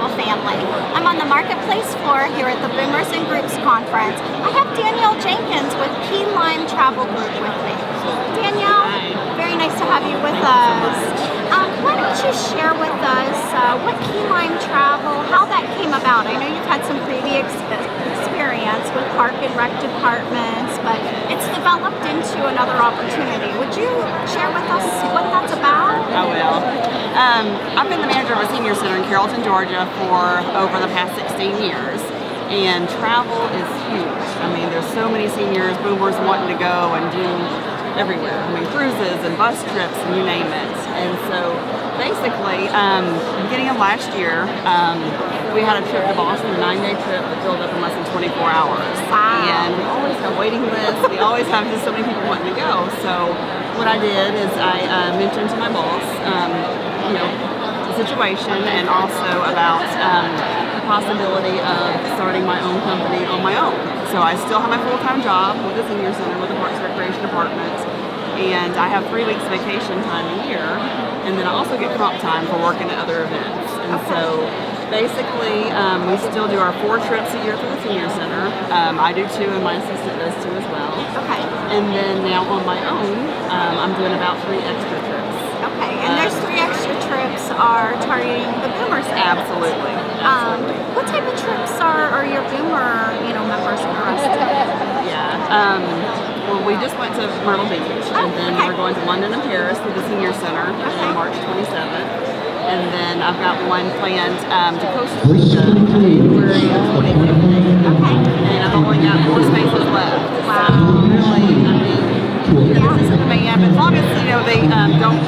travel family. I'm on the marketplace floor here at the Boomers and Groups Conference. I have Danielle Jenkins with Key Lime Travel Group with me. Danielle, very nice to have you with us. Um, why don't you share with us uh, what Key Lime Travel, how that came about? I know you've had some previous experience with park and rec departments, but it's developed into another opportunity. Would you share with us what that's about? Um, I've been the manager of a senior center in Carrollton, Georgia for over the past 16 years. And travel is huge. I mean, there's so many seniors, boomers wanting to go and do everywhere. I mean, cruises and bus trips and you name it. And so basically, um, beginning of last year, um, we had a trip to Boston, a nine-day trip that filled up in less than 24 hours. Wow. And we always have waiting lists. We always have just so many people wanting to go. So what I did is I uh, mentioned to my boss, um, you know, the situation and also about um, the possibility of starting my own company on my own. So I still have my full-time job with the senior center with the Parks and Recreation Department and I have three weeks vacation time a year and then I also get comp time for working at other events. And so basically um, we still do our four trips a year for the senior center. Um, I do two and my assistant does two as well. Okay. And then now on my own, um, I'm doing about three extra trips. Okay, and there's three extra trips are targeting the boomers. Absolutely. Um, what type of trips are, are your boomer, you know, members interested in? Yeah. Um, well, we just went to Myrtle Beach, Oh, and then okay. we're going to London and Paris with the Senior Center Okay. on March 27th. And then I've got one planned um, to Costa Rica in January of 2015. Okay. And I've only got four spaces left. Wow. So really, I mean, you know, this is a demand, as long as, you know, they um, don't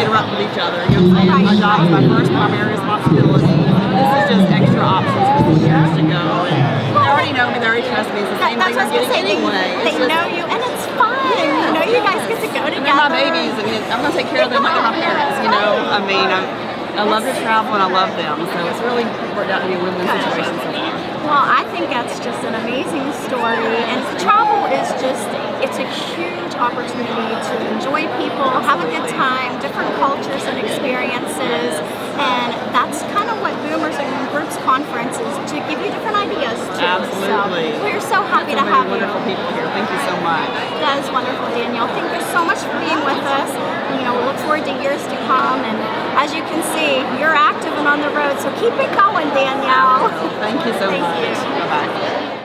interrupt with each other. You know what I'm? My job is my first primary responsibility. This is just extra options for seniors to go. And they already know me, they already trust me. It's the same That- thing that's I'm what I was gonna getting say. They, anyway. they It's just- know you, and it's fun. You know, you guys get to go and together. they're my babies, and I'm gonna take care of them like my parents. You know, I mean, I'm, I love to travel and I love them, so it's really worked out to be a win-win situation so far. Well, I think that's just an amazing story, and travel is just, it's a huge opportunity to enjoy people, have a good time, different cultures and experiences, and that's kind of what Boomers and Groups Conference is, to give you different ideas too. Absolutely. So we're so happy So to have you. wonderful people here. Thank you so much. That is wonderful, Danielle. Thank you so much for being with us. You know, we look forward to years to come, and as you can see, you're active and on the road, so keep it going, Danielle. Thank you so Thank much. you. Bye bye.